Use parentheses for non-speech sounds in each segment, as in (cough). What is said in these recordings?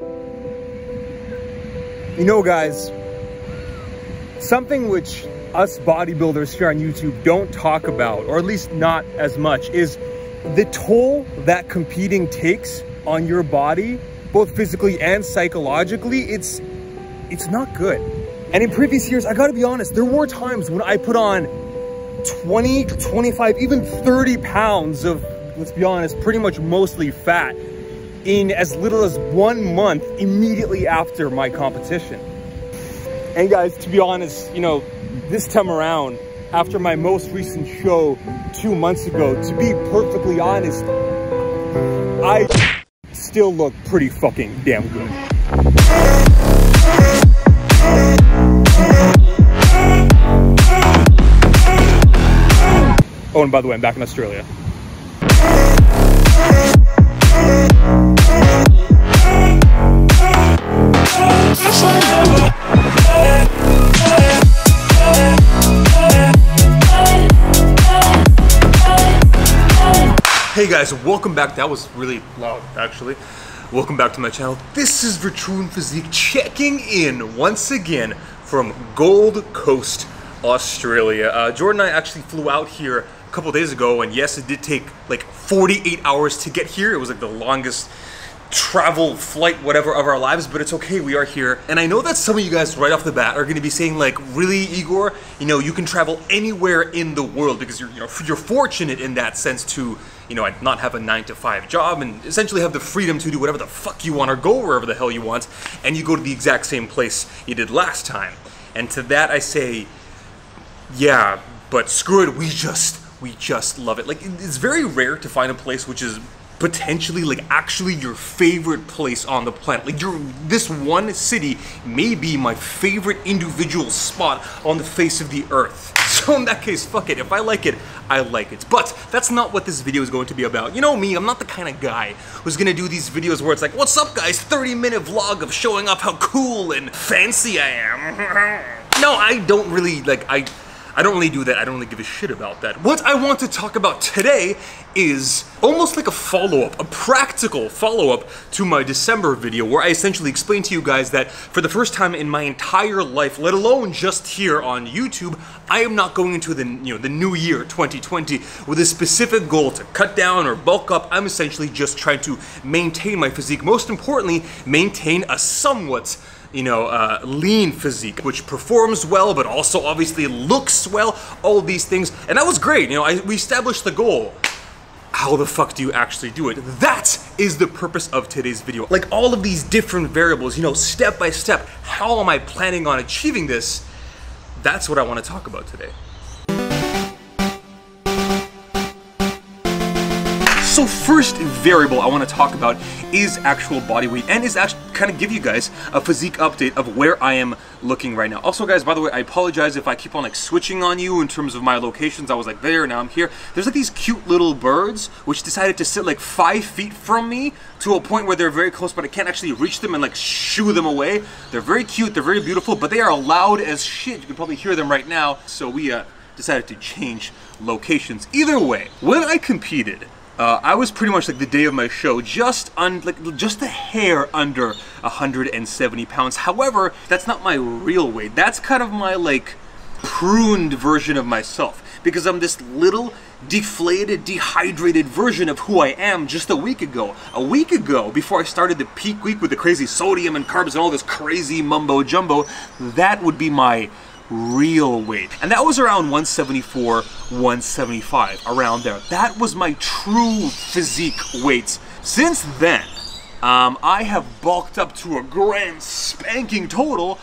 You know, guys, something which us bodybuilders here on YouTube don't talk about, or at least not as much, is the toll that competing takes on your body, both physically and psychologically. It's it's not good. And in previous years, I gotta be honest, there were times when I put on 20 25, even 30 pounds of, let's be honest, pretty much mostly fat in as little as one month immediately after my competition. And guys, to be honest, you know, this time around, after my most recent show two months ago, to be perfectly honest, I still look pretty fucking damn good. Oh, and by the way, I'm back in Australia. Hey guys, welcome back. That was really loud, actually. Welcome back to my channel. This is Vitruvian Physique checking in once again from Gold Coast, Australia. Uh, Jordan and I actually flew out here couple days ago, and yes, it did take like 48 hours to get here. It was like the longest travel, flight, whatever of our lives, but it's okay, we are here. And I know that some of you guys right off the bat are gonna be saying like, really Igor, you know, you can travel anywhere in the world because you're, you know, you're fortunate in that sense to, you know, not have a nine to five job and essentially have the freedom to do whatever the fuck you want or go wherever the hell you want. And you go to the exact same place you did last time. And to that I say, yeah, but screw it, we just, we just love it. Like, it's very rare to find a place which is potentially like actually your favorite place on the planet. Like your this one city may be my favorite individual spot on the face of the earth. (laughs) So in that case, fuck it. If I like it, I like it. But that's not what this video is going to be about. You know me, I'm not the kind of guy who's gonna do these videos where it's like, what's up guys, 30 minute vlog of showing off how cool and fancy I am. (laughs) no, I don't really, like, I I don't really do that. I don't really give a shit about that. What I want to talk about today is almost like a follow-up, a practical follow-up to my December video where I essentially explained to you guys that for the first time in my entire life, let alone just here on YouTube, I am not going into the you know the new year 2020 with a specific goal to cut down or bulk up. I'm essentially just trying to maintain my physique. Most importantly, maintain a somewhat you know, uh, lean physique, which performs well, but also obviously looks well, all these things. And that was great, you know, I, we established the goal. How the fuck do you actually do it? That is the purpose of today's video. Like all of these different variables, you know, step by step, how am I planning on achieving this? That's what I want to talk about today. So first variable I want to talk about is actual body weight and is actually kind of give you guys a physique update of where I am looking right now. Also guys, by the way, I apologize if I keep on like switching on you in terms of my locations. I was like there, now I'm here. There's like these cute little birds which decided to sit like five feet from me to a point where they're very close but I can't actually reach them and like shoo them away. They're very cute, they're very beautiful, but they are loud as shit. You can probably hear them right now. So we uh, decided to change locations. Either way, when I competed, uh, I was pretty much like the day of my show, just on like just a hair under 170 pounds. However, that's not my real weight. That's kind of my like pruned version of myself because I'm this little deflated, dehydrated version of who I am just a week ago. A week ago, before I started the peak week with the crazy sodium and carbs and all this crazy mumbo jumbo, that would be my real weight. And that was around 174, 175, around there. That was my true physique weight. Since then, um, I have bulked up to a grand spanking total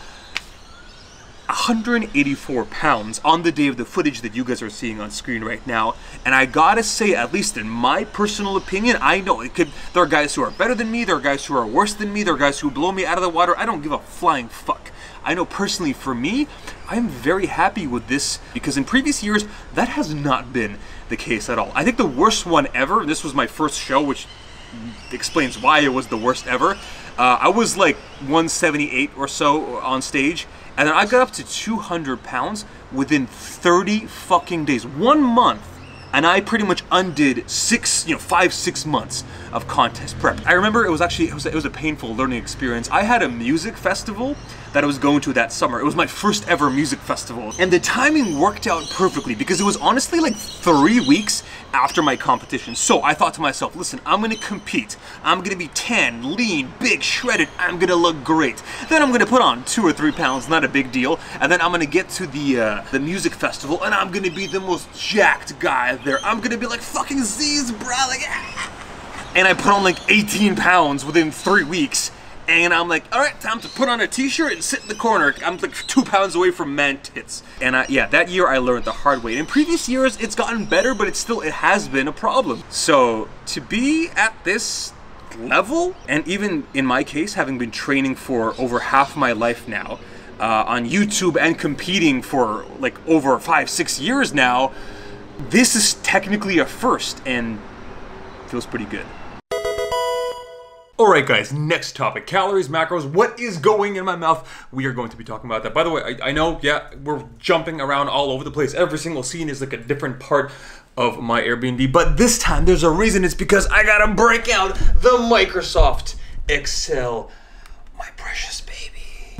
184 pounds on the day of the footage that you guys are seeing on screen right now. And I gotta say, at least in my personal opinion, I know it could, there are guys who are better than me, there are guys who are worse than me, there are guys who blow me out of the water. I don't give a flying fuck. I know personally for me, I'm very happy with this because in previous years, that has not been the case at all. I think the worst one ever, this was my first show, which explains why it was the worst ever. Uh, I was like 178 or so on stage, and then I got up to 200 pounds within 30 fucking days. One month and I pretty much undid six, you know, five, six months of contest prep. I remember it was actually, it was, it was a painful learning experience. I had a music festival that I was going to that summer. It was my first ever music festival. And the timing worked out perfectly because it was honestly like three weeks after my competition. So I thought to myself, listen, I'm gonna compete. I'm gonna be tan, lean, big, shredded. I'm gonna look great. Then I'm gonna put on two or three pounds, not a big deal. And then I'm gonna get to the uh, the music festival and I'm gonna be the most jacked guy there. I'm gonna be like fucking Zyzz, bro. Like, ah. And I put on like 18 pounds within three weeks and I'm like, all right, time to put on a t-shirt and sit in the corner. I'm like two pounds away from man tits. And I, yeah, that year I learned the hard way. In previous years, it's gotten better, but it's still, it has been a problem. So to be at this level, and even in my case, having been training for over half my life now, uh, on YouTube and competing for like over five, six years now, this is technically a first and feels pretty good. Alright guys, next topic, calories, macros, what is going in my mouth? We are going to be talking about that. By the way, I, I, know, yeah, we're jumping around all over the place. Every single scene is like a different part of my Airbnb, but this time there's a reason. It's because I gotta break out the Microsoft Excel, my precious.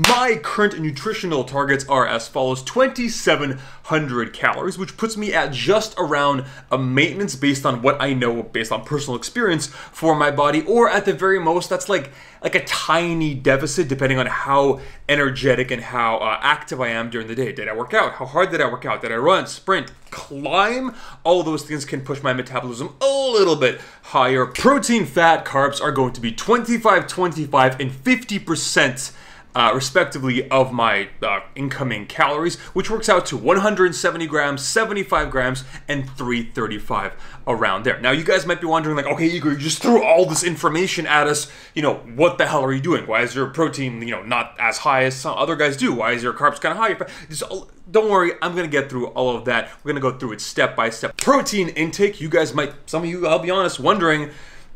My current nutritional targets are as follows 2,700 calories, which puts me at just around a maintenance based on what I know, based on personal experience for my body, or at the very most, that's like like a tiny deficit depending on how energetic and how uh, active I am during the day. Did I work out? How hard did I work out? Did I run, sprint, climb? All those things can push my metabolism a little bit higher. Protein, fat, carbs are going to be 25, 25, and 50% uh, respectively, of my uh, incoming calories, which works out to 170 grams, 75 grams, and 335 around there. Now, you guys might be wondering, like, okay, Igor, you just threw all this information at us. You know, what the hell are you doing? Why is your protein, you know, not as high as some other guys do? Why is your carbs kind of high? Just, don't worry, I'm gonna get through all of that. We're gonna go through it step by step. Protein intake, you guys might, some of you, I'll be honest, wondering,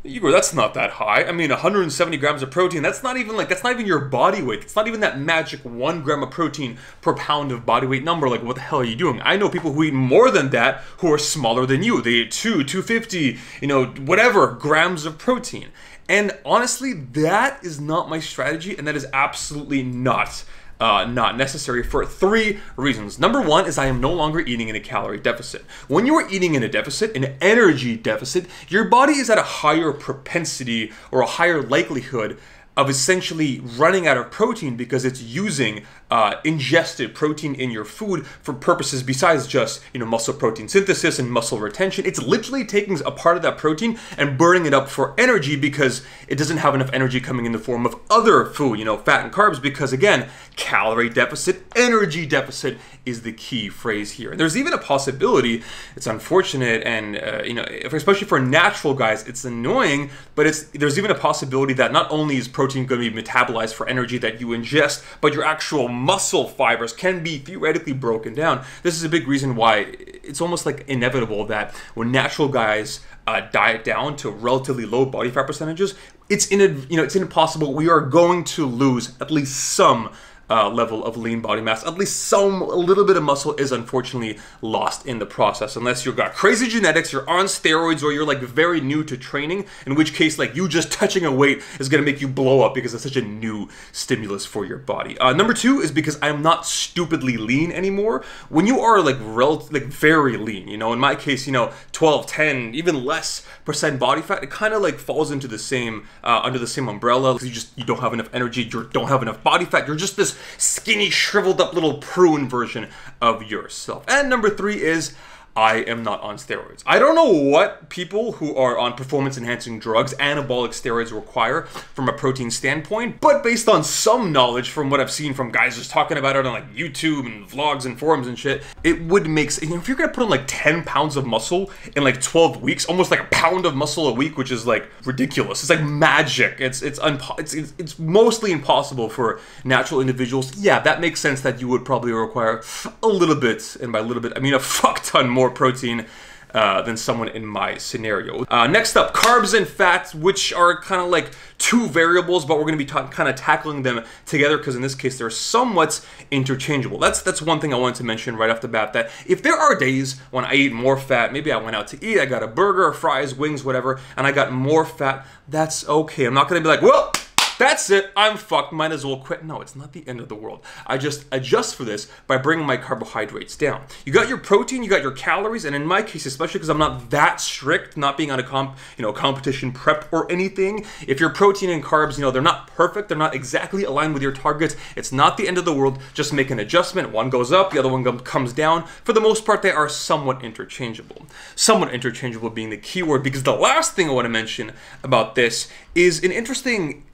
Igor, that's not that high. I mean, 170 grams of protein, that's not even like, that's not even your body weight. It's not even that magic one gram of protein per pound of body weight number. Like, what the hell are you doing? I know people who eat more than that who are smaller than you. They eat two, 250, you know, whatever grams of protein. And honestly, that is not my strategy, and that is absolutely not uh, not necessary for three reasons. Number one is I am no longer eating in a calorie deficit. When you are eating in a deficit, an energy deficit, your body is at a higher propensity or a higher likelihood of essentially running out of protein because it's using uh, ingested protein in your food for purposes besides just you know muscle protein synthesis and muscle retention. It's literally taking a part of that protein and burning it up for energy because it doesn't have enough energy coming in the form of other food, you know, fat and carbs. Because again, calorie deficit, energy deficit is the key phrase here. And there's even a possibility. It's unfortunate, and uh, you know, especially for natural guys, it's annoying. But it's there's even a possibility that not only is protein going to be metabolized for energy that you ingest, but your actual muscle fibers can be theoretically broken down. This is a big reason why it's almost like inevitable that when natural guys uh, diet down to relatively low body fat percentages, it's in you know it's impossible. We are going to lose at least some uh, level of lean body mass. At least some, a little bit of muscle is unfortunately lost in the process. Unless you've got crazy genetics, you're on steroids, or you're like very new to training, in which case like you just touching a weight is gonna make you blow up because it's such a new stimulus for your body. Uh, number two is because I'm not stupidly lean anymore. When you are like rel- like very lean, you know, in my case, you know, 12, 10, even less percent body fat, it kind of like falls into the same, uh, under the same umbrella you just, you don't have enough energy, you don't have enough body fat, you're just this skinny, shriveled up little prune version of yourself. And number three is I am not on steroids. I don't know what people who are on performance enhancing drugs, anabolic steroids require from a protein standpoint, but based on some knowledge from what I've seen from guys just talking about it on like YouTube and vlogs and forums and shit, it would make sense. If you're gonna put on like 10 pounds of muscle in like 12 weeks, almost like a pound of muscle a week, which is like ridiculous. It's like magic. It's it's, unpo- it's, it's, it's mostly impossible for natural individuals. Yeah, that makes sense that you would probably require a little bit, and by a little bit, I mean a fuck ton more more protein uh, than someone in my scenario. Uh, next up, carbs and fats, which are kind of like two variables, but we're going to be kind of tackling them together because in this case they're somewhat interchangeable. That's that's one thing I wanted to mention right off the bat. That if there are days when I eat more fat, maybe I went out to eat, I got a burger, fries, wings, whatever, and I got more fat, that's okay. I'm not going to be like, well that's it, I'm fucked, might as well quit. No, it's not the end of the world. I just adjust for this by bringing my carbohydrates down. You got your protein, you got your calories, and in my case, especially because I'm not that strict, not being on a comp, you know, competition prep or anything, if your protein and carbs, you know, they're not perfect, they're not exactly aligned with your targets, it's not the end of the world. Just make an adjustment. One goes up, the other one comes down. For the most part, they are somewhat interchangeable. Somewhat interchangeable being the keyword because the last thing I want to mention about this is an interesting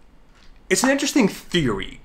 it's an interesting theory.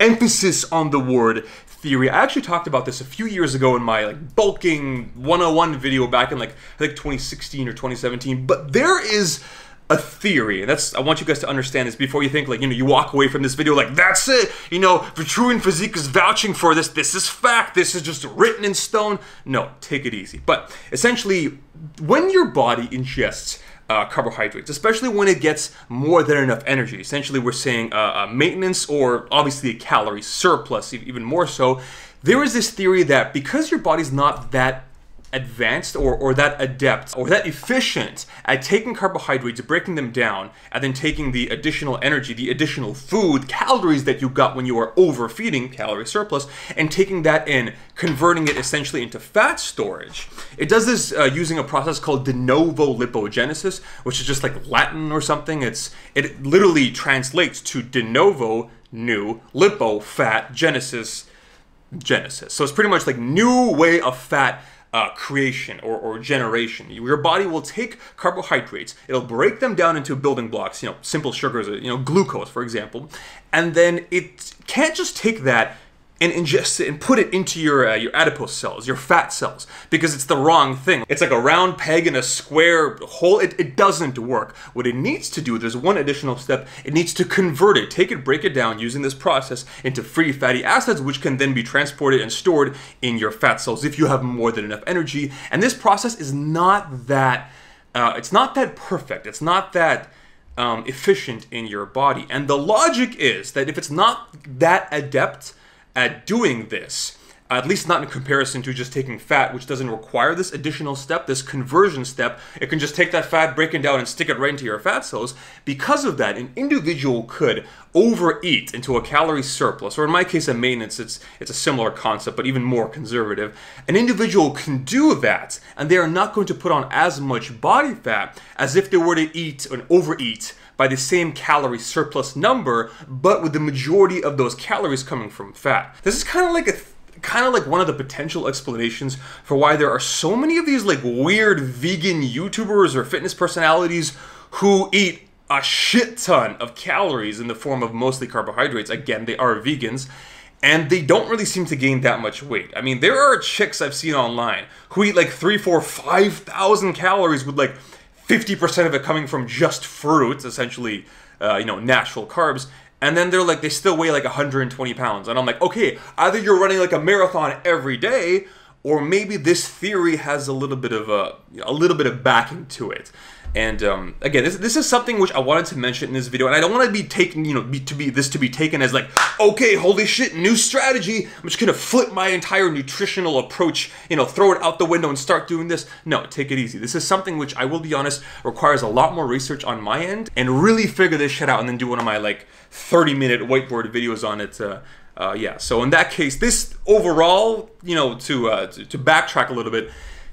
Emphasis on the word theory. I actually talked about this a few years ago in my like bulking 101 video back in like I think 2016 or 2017. But there is a theory, and that's I want you guys to understand this before you think like you know you walk away from this video like that's it. You know, Vitruvian Physique is vouching for this. This is fact. This is just written in stone. No, take it easy. But essentially, when your body ingests uh, carbohydrates, especially when it gets more than enough energy. Essentially, we're saying uh, maintenance or obviously a calorie surplus, even more so. There is this theory that because your body's not that advanced or, or that adept or that efficient at taking carbohydrates, breaking them down, and then taking the additional energy, the additional food, calories that you got when you are overfeeding, calorie surplus, and taking that in, converting it essentially into fat storage. It does this uh, using a process called de novo lipogenesis, which is just like Latin or something. It's It literally translates to de novo, new, lipo, fat, genesis, genesis. So it's pretty much like new way of fat uh, creation or, or generation. Your body will take carbohydrates, it'll break them down into building blocks, you know, simple sugars, you know, glucose, for example, and then it can't just take that and ingest it and put it into your uh, your adipose cells, your fat cells, because it's the wrong thing. It's like a round peg in a square hole. It, it doesn't work. What it needs to do, there's one additional step. It needs to convert it, take it, break it down using this process into free fatty acids, which can then be transported and stored in your fat cells if you have more than enough energy. And this process is not that. Uh, it's not that perfect. It's not that. Um, efficient in your body. And the logic is that if it's not that adept, at doing this, at least not in comparison to just taking fat, which doesn't require this additional step, this conversion step. It can just take that fat, break it down, and stick it right into your fat cells. Because of that, an individual could overeat into a calorie surplus, or in my case, a maintenance, it's, it's a similar concept, but even more conservative. An individual can do that, and they are not going to put on as much body fat as if they were to eat and overeat by the same calorie surplus number, but with the majority of those calories coming from fat. This is kind of like a kind of like one of the potential explanations for why there are so many of these like weird vegan YouTubers or fitness personalities who eat a shit ton of calories in the form of mostly carbohydrates. Again, they are vegans. And they don't really seem to gain that much weight. I mean, there are chicks I've seen online who eat like three, four, five thousand calories with like 50% of it coming from just fruits, essentially, uh, you know, natural carbs. And then they're like, they still weigh like 120 pounds. And I'm like, okay, either you're running like a marathon every day, or maybe this theory has a little bit of a, a little bit of backing to it. And um, again, this, this is something which I wanted to mention in this video, and I don't want to be taken, you know, be, to be this to be taken as like, okay, holy shit, new strategy. I'm just gonna flip my entire nutritional approach, you know, throw it out the window and start doing this. No, take it easy. This is something which I will be honest requires a lot more research on my end, and really figure this shit out, and then do one of my like 30 minute whiteboard videos on it. Uh, uh, yeah. So in that case, this overall, you know, to, uh, to to backtrack a little bit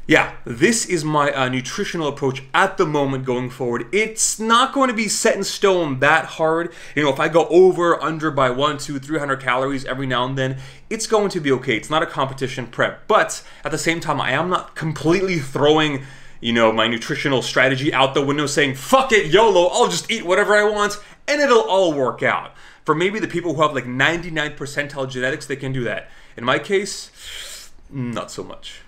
yeah, this is my uh, nutritional approach at the moment going forward. It's not going to be set in stone that hard. You know, if I go over, under by one, two, three hundred calories every now and then, it's going to be okay. It's not a competition prep. But at the same time, I am not completely throwing, you know, my nutritional strategy out the window saying, fuck it, YOLO, I'll just eat whatever I want and it'll all work out. For maybe the people who have like 99 percentile genetics, they can do that. In my case, not so much.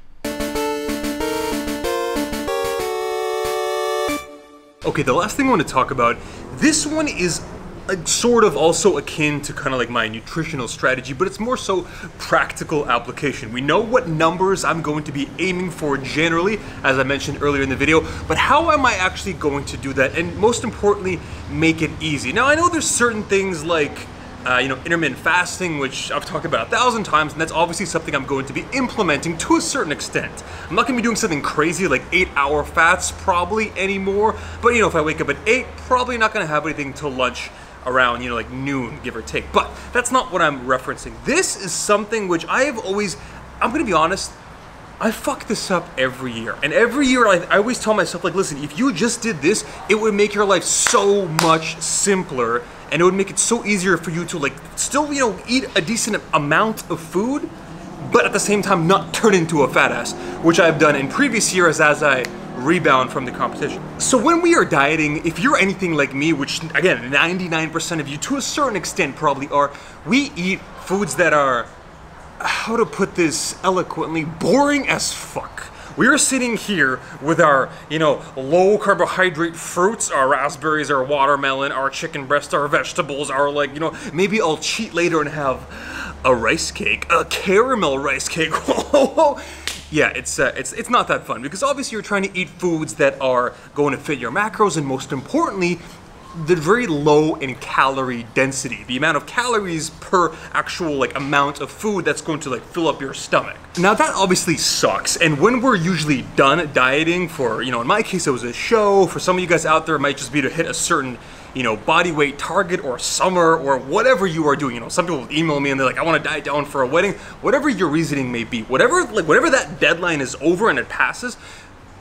Okay, the last thing I want to talk about, this one is like, sort of also akin to kind of like my nutritional strategy, but it's more so practical application. We know what numbers I'm going to be aiming for generally, as I mentioned earlier in the video, but how am I actually going to do that? And most importantly, make it easy. Now, I know there's certain things like uh, you know, intermittent fasting, which I've talked about a thousand times, and that's obviously something I'm going to be implementing to a certain extent. I'm not gonna be doing something crazy like eight hour fats probably anymore, but you know, if I wake up at eight, probably not gonna have anything till lunch around, you know, like noon, give or take. But that's not what I'm referencing. This is something which I have always, I'm gonna be honest, I fuck this up every year. And every year I, I, always tell myself, like, listen, if you just did this, it would make your life so much simpler and it would make it so easier for you to like still, you know, eat a decent amount of food, but at the same time not turn into a fat ass, which I've done in previous years as I rebound from the competition. So when we are dieting, if you're anything like me, which again, 99% of you to a certain extent probably are, we eat foods that are, how to put this eloquently, boring as fuck. We are sitting here with our, you know, low carbohydrate fruits, our raspberries, our watermelon, our chicken breast, our vegetables, our like, you know, maybe I'll cheat later and have a rice cake, a caramel rice cake. (laughs) yeah, it's uh, it's it's not that fun because obviously you're trying to eat foods that are going to fit your macros and most importantly, the very low in calorie density, the amount of calories per actual like amount of food that's going to like fill up your stomach. Now that obviously sucks. And when we're usually done dieting for, you know, in my case it was a show, for some of you guys out there it might just be to hit a certain you know, body weight target or summer or whatever you are doing. You know, some people email me and they're like, I want to diet down for a wedding. Whatever your reasoning may be, whatever like whatever that deadline is over and it passes,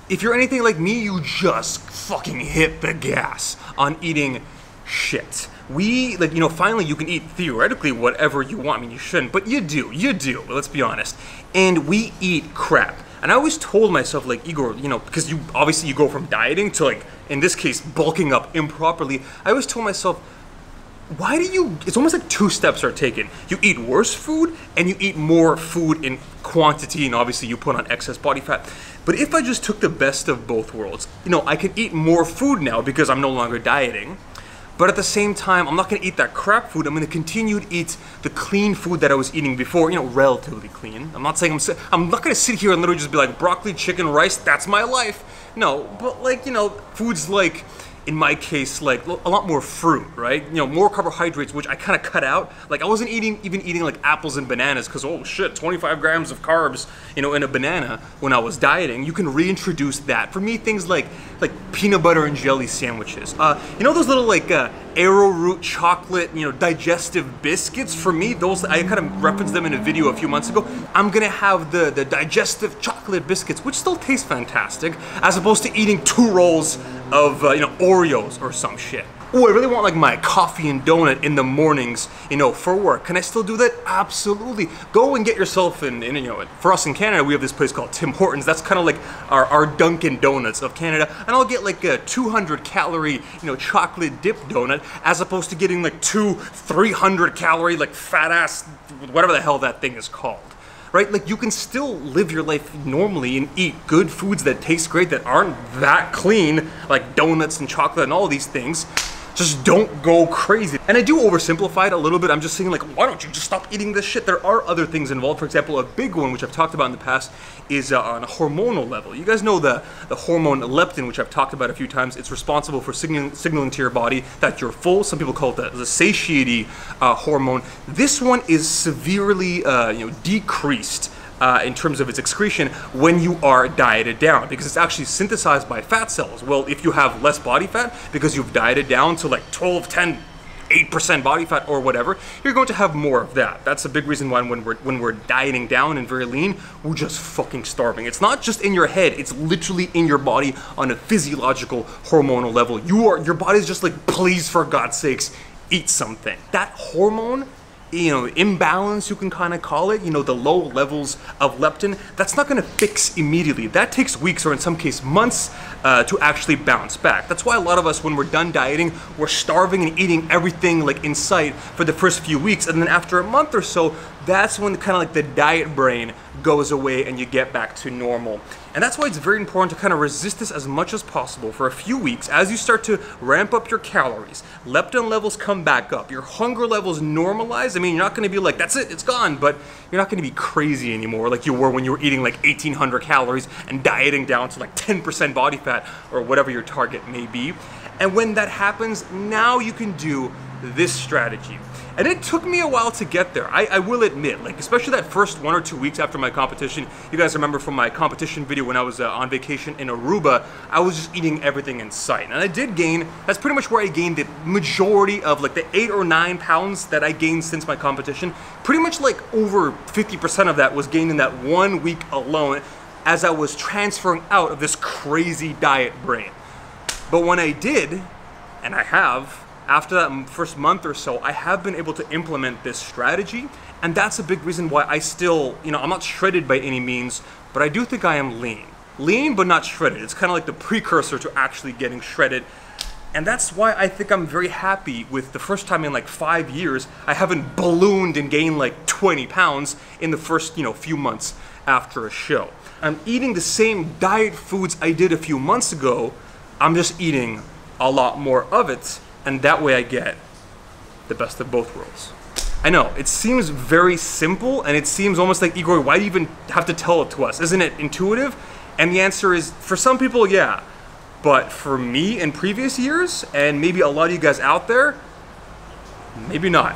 if you're anything like me, you just fucking hit the gas on eating shit. We, like, you know, finally you can eat theoretically whatever you want. I mean, you shouldn't, but you do. You do, let's be honest. And we eat crap. And I always told myself, like, Igor, you know, because you obviously you go from dieting to, like, in this case, bulking up improperly. I always told myself, why do you it's almost like two steps are taken. You eat worse food and you eat more food in quantity and obviously you put on excess body fat. But if i just took the best of both worlds you know i could eat more food now because i'm no longer dieting but at the same time i'm not going to eat that crap food. I'm going to continue to eat the clean food that i was eating before you know relatively clean. I'm not saying i'm i'm not going to sit here and literally just be like broccoli chicken rice that's my life. No but like you know foods like in my case, like a lot more fruit, right? You know, more carbohydrates, which I kind of cut out. Like I wasn't eating, even eating like apples and bananas because, oh shit, 25 grams of carbs, you know, in a banana when I was dieting. You can reintroduce that. For me, things like like peanut butter and jelly sandwiches. Uh, you know those little like uh, arrowroot chocolate, you know, digestive biscuits? For me, those, I kind of referenced them in a video a few months ago. I'm gonna have the, the digestive chocolate biscuits, which still taste fantastic, as opposed to eating two rolls of, uh, you know, Oreos or some shit. Oh, I really want like my coffee and donut in the mornings, you know, for work. Can I still do that? Absolutely. Go and get yourself in, in you know, for us in Canada, we have this place called Tim Hortons. That's kind of like our, our Dunkin' Donuts of Canada. And I'll get like a 200 calorie, you know, chocolate dip donut as opposed to getting like two 300 calorie, like fat ass, whatever the hell that thing is called right? Like you can still live your life normally and eat good foods that taste great that aren't that clean, like donuts and chocolate and all these things just don't go crazy. And I do oversimplify it a little bit. I'm just saying like, why don't you just stop eating this shit? There are other things involved. For example, a big one, which I've talked about in the past, is uh, on a hormonal level. You guys know the, the hormone leptin, which I've talked about a few times. It's responsible for signaling, signaling to your body that you're full. Some people call it the, the satiety uh, hormone. This one is severely uh, you know, decreased uh, in terms of its excretion when you are dieted down because it's actually synthesized by fat cells. Well, if you have less body fat because you've dieted down to like 12, 10, 8% body fat or whatever, you're going to have more of that. That's a big reason why when we're when we're dieting down and very lean, we're just fucking starving. It's not just in your head, it's literally in your body on a physiological hormonal level. You are your body's just like, please for God's sakes, eat something. That hormone you know, imbalance, you can kind of call it, you know, the low levels of leptin, that's not going to fix immediately. That takes weeks or in some case months uh, to actually bounce back. That's why a lot of us, when we're done dieting, we're starving and eating everything like in sight for the first few weeks. And then after a month or so, that's when kind of like the diet brain goes away and you get back to normal. And that's why it's very important to kind of resist this as much as possible for a few weeks as you start to ramp up your calories. Leptin levels come back up, your hunger levels normalize. I mean, you're not going to be like, that's it, it's gone, but you're not going to be crazy anymore like you were when you were eating like 1800 calories and dieting down to like 10% body fat or whatever your target may be. And when that happens, now you can do this strategy. And it took me a while to get there. I, I, will admit, like especially that first one or two weeks after my competition. You guys remember from my competition video when I was uh, on vacation in Aruba, I was just eating everything in sight, and I did gain. That's pretty much where I gained the majority of like the eight or nine pounds that I gained since my competition. Pretty much like over 50% of that was gained in that one week alone, as I was transferring out of this crazy diet brain. But when I did, and I have, after that first month or so, I have been able to implement this strategy. And that's a big reason why I still, you know, I'm not shredded by any means, but I do think I am lean. Lean, but not shredded. It's kind of like the precursor to actually getting shredded. And that's why I think I'm very happy with the first time in like five years, I haven't ballooned and gained like 20 pounds in the first, you know, few months after a show. I'm eating the same diet foods I did a few months ago. I'm just eating a lot more of it and that way I get the best of both worlds. I know, it seems very simple, and it seems almost like, Igor, why do you even have to tell it to us? Isn't it intuitive? And the answer is, for some people, yeah. But for me in previous years, and maybe a lot of you guys out there, maybe not.